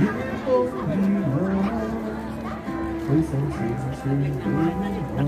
夜风已冷回想前尘如梦